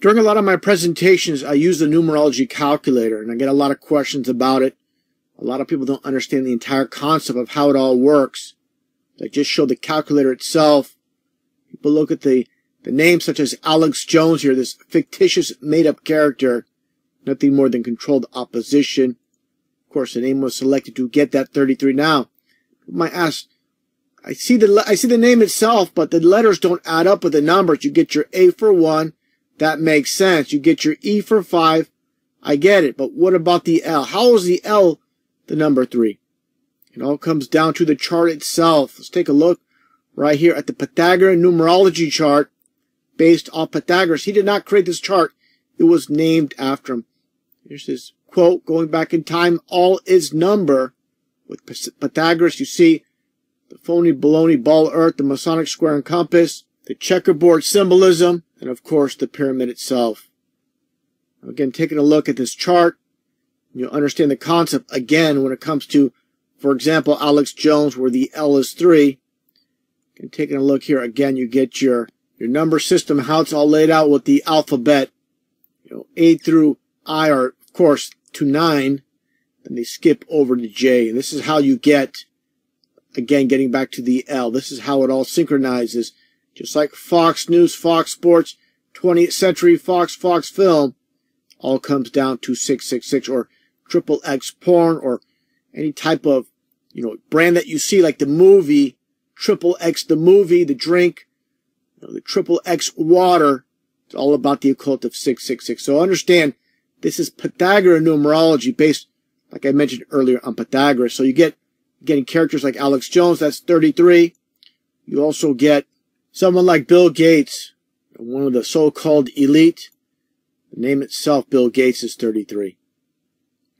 During a lot of my presentations, I use the numerology calculator and I get a lot of questions about it. A lot of people don't understand the entire concept of how it all works. I just show the calculator itself. People look at the, the names such as Alex Jones here, this fictitious made-up character, nothing more than controlled opposition. Of course, the name was selected to get that 33 now. You might ask, I see the, I see the name itself, but the letters don't add up with the numbers. You get your A for one, that makes sense. You get your E for five. I get it. But what about the L? How is the L the number three? It all comes down to the chart itself. Let's take a look right here at the Pythagorean numerology chart based on Pythagoras. He did not create this chart. It was named after him. Here's his quote going back in time. All is number. With Pythagoras, you see the phony baloney ball earth, the Masonic square and compass, the checkerboard symbolism, and of course the pyramid itself. Again, taking a look at this chart, you'll understand the concept again when it comes to, for example, Alex Jones, where the L is 3. And taking a look here, again, you get your, your number system, how it's all laid out with the alphabet. You know, A through I are, of course, to 9. Then they skip over to J. And this is how you get, again, getting back to the L. This is how it all synchronizes just like Fox News, Fox Sports, 20th Century Fox, Fox Film, all comes down to 666 or triple X porn or any type of, you know, brand that you see like the movie, triple X the movie, the drink, you know, the triple X water. It's all about the occult of 666. So understand this is Pythagorean numerology based, like I mentioned earlier, on Pythagoras. So you get getting characters like Alex Jones, that's 33. You also get Someone like Bill Gates, one of the so-called elite, the name itself, Bill Gates, is 33.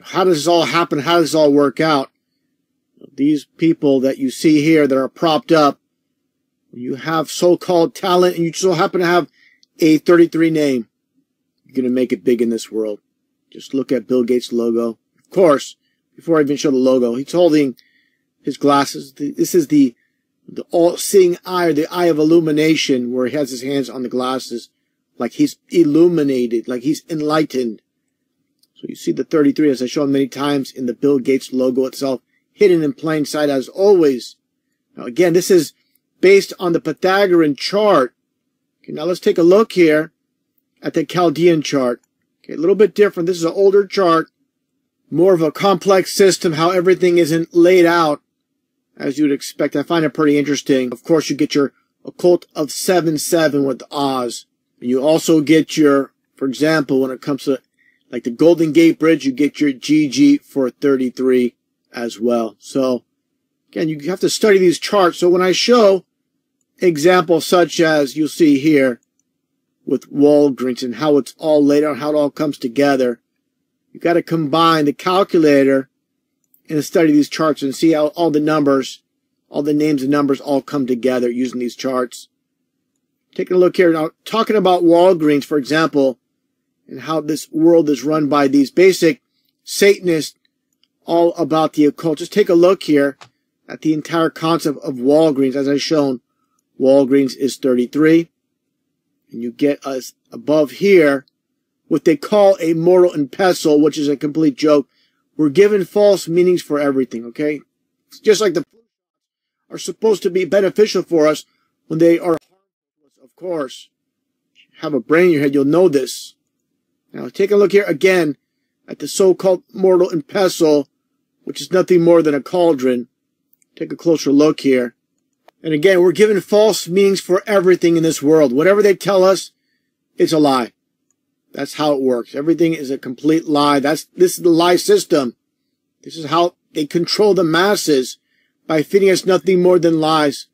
How does this all happen? How does this all work out? These people that you see here that are propped up, you have so-called talent and you so happen to have a 33 name, you're going to make it big in this world. Just look at Bill Gates' logo. Of course, before I even show the logo, he's holding his glasses. This is the the all-seeing eye, or the eye of illumination, where he has his hands on the glasses, like he's illuminated, like he's enlightened. So you see the 33, as I shown many times, in the Bill Gates logo itself, hidden in plain sight as always. Now again, this is based on the Pythagorean chart. Okay, now let's take a look here at the Chaldean chart. Okay, a little bit different. This is an older chart, more of a complex system, how everything isn't laid out as you would expect. I find it pretty interesting. Of course, you get your occult of 7-7 with Oz. And you also get your, for example, when it comes to like the Golden Gate Bridge, you get your GG for 33 as well. So again, you have to study these charts. So when I show examples such as you'll see here with Walgreens and how it's all laid out, how it all comes together, you've got to combine the calculator and study these charts and see how all the numbers, all the names and numbers all come together using these charts. Taking a look here now, talking about Walgreens, for example, and how this world is run by these basic Satanists all about the occult. Just take a look here at the entire concept of Walgreens. As I've shown, Walgreens is 33. And you get us above here what they call a mortal and pestle, which is a complete joke. We're given false meanings for everything, okay? It's just like the are supposed to be beneficial for us when they are of course. Have a brain in your head, you'll know this. Now take a look here again at the so-called mortal pestle, which is nothing more than a cauldron. Take a closer look here. And again, we're given false meanings for everything in this world. Whatever they tell us, it's a lie. That's how it works. Everything is a complete lie. That's, this is the lie system. This is how they control the masses by feeding us nothing more than lies.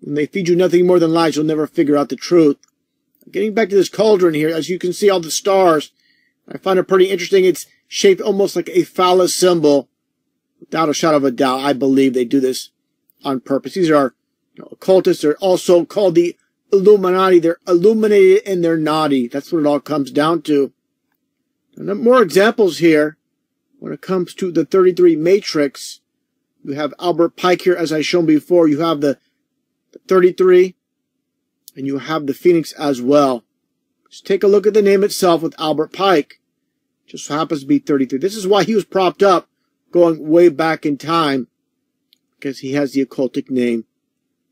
When they feed you nothing more than lies, you'll never figure out the truth. Getting back to this cauldron here, as you can see all the stars, I find it pretty interesting. It's shaped almost like a phallus symbol. Without a shadow of a doubt, I believe they do this on purpose. These are you know, occultists. They're also called the Illuminati. They're illuminated and they're naughty. That's what it all comes down to. And more examples here. When it comes to the 33 matrix, you have Albert Pike here, as I shown before. You have the, the 33, and you have the Phoenix as well. Just take a look at the name itself with Albert Pike. Just so happens to be 33. This is why he was propped up going way back in time because he has the occultic name,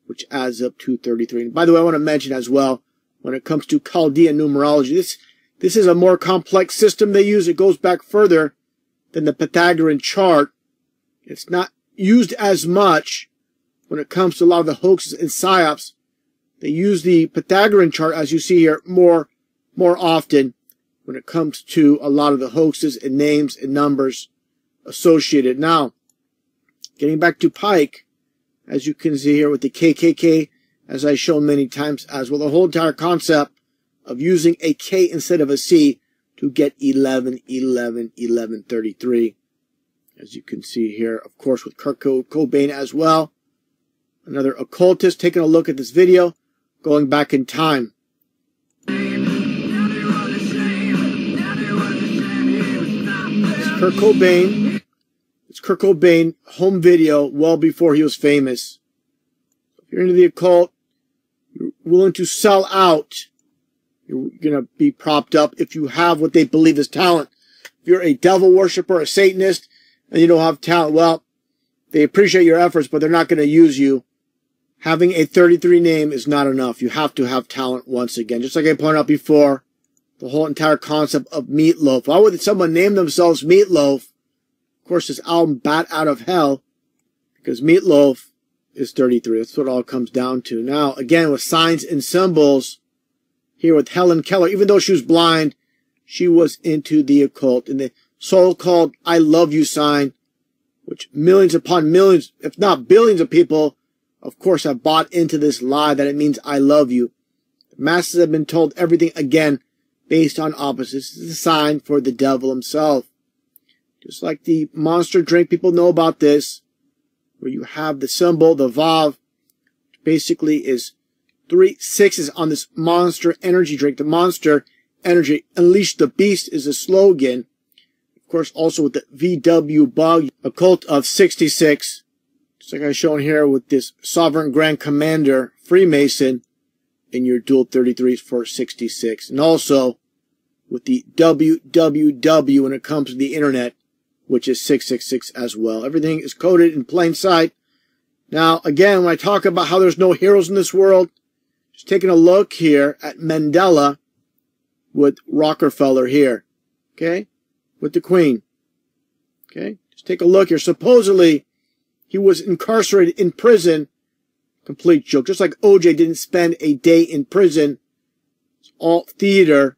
which adds up to 33. And by the way, I want to mention as well, when it comes to Chaldean numerology, this, this is a more complex system they use. It goes back further than the Pythagorean chart. It's not used as much when it comes to a lot of the hoaxes and psyops. They use the Pythagorean chart, as you see here, more, more often when it comes to a lot of the hoaxes and names and numbers associated. Now, getting back to Pike, as you can see here with the KKK, as I've shown many times as well, the whole entire concept of using a K instead of a C to get 11, 11, 11, 33. As you can see here, of course, with Kurt Cobain as well. Another occultist taking a look at this video, going back in time. Kurt Cobain. It's Kurt Cobain home video well before he was famous. If you're into the occult, you're willing to sell out you're going to be propped up if you have what they believe is talent. If you're a devil worshiper, a Satanist, and you don't have talent, well, they appreciate your efforts, but they're not going to use you. Having a 33 name is not enough. You have to have talent once again. Just like I pointed out before, the whole entire concept of Meat Loaf. Why would someone name themselves Meat Loaf? Course, this album, Bat Out of Hell, because Meat Loaf is 33. That's what it all comes down to. Now, again, with signs and symbols, here with Helen Keller. Even though she was blind, she was into the occult and the so-called I love you sign, which millions upon millions, if not billions of people, of course, have bought into this lie that it means I love you. The masses have been told everything again based on opposites. This is a sign for the devil himself. Just like the monster drink, people know about this, where you have the symbol, the Vav, basically is three sixes on this monster energy drink. The monster energy unleash the beast is a slogan. Of course, also with the VW bug, a cult of 66. Just like I've shown here with this sovereign grand commander Freemason in your dual 33s for 66. And also with the WWW when it comes to the internet, which is 666 as well. Everything is coded in plain sight. Now, again, when I talk about how there's no heroes in this world, just taking a look here at Mandela with Rockefeller here. Okay? With the Queen. Okay? Just take a look here. Supposedly, he was incarcerated in prison. Complete joke. Just like OJ didn't spend a day in prison. It's all theater.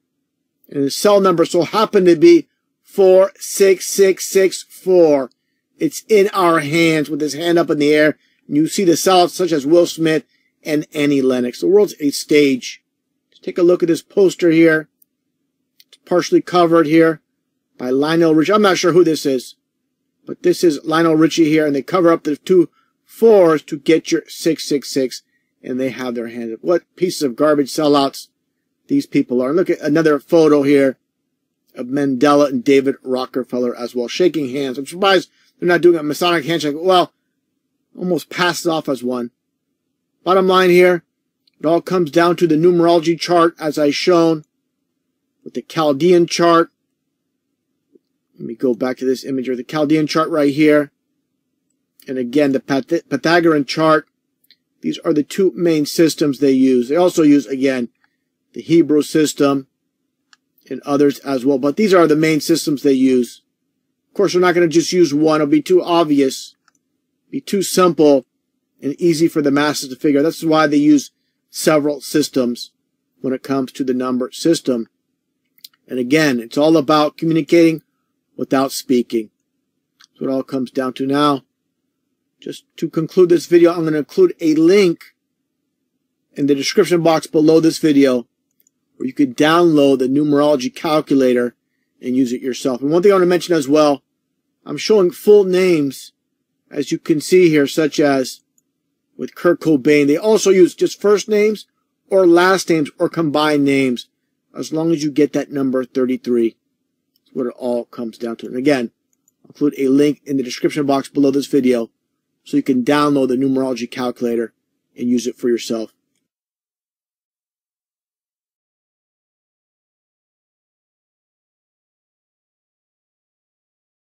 And his cell number so happened to be 46664. It's in our hands with his hand up in the air. And you see the cells such as Will Smith and Annie Lennox. The world's a stage. Let's take a look at this poster here. It's partially covered here by Lionel Richie. I'm not sure who this is, but this is Lionel Richie here, and they cover up the two fours to get your 666, and they have their hands up. What pieces of garbage sellouts these people are. Look at another photo here of Mandela and David Rockefeller as well, shaking hands. I'm surprised they're not doing a Masonic handshake. Well, almost passes off as one. Bottom line here, it all comes down to the numerology chart as I shown with the Chaldean chart. Let me go back to this image or the Chaldean chart right here. And again, the Pythagorean chart. These are the two main systems they use. They also use, again, the Hebrew system and others as well. But these are the main systems they use. Of course, we're not going to just use one. It'll be too obvious, be too simple and easy for the masses to figure. That's why they use several systems when it comes to the number system. And again, it's all about communicating without speaking. That's what it all comes down to now. Just to conclude this video, I'm going to include a link in the description box below this video where you could download the numerology calculator and use it yourself. And one thing I want to mention as well, I'm showing full names, as you can see here, such as with Kurt Cobain. They also use just first names or last names or combined names as long as you get that number 33. That's what it all comes down to. And again, I'll include a link in the description box below this video so you can download the numerology calculator and use it for yourself.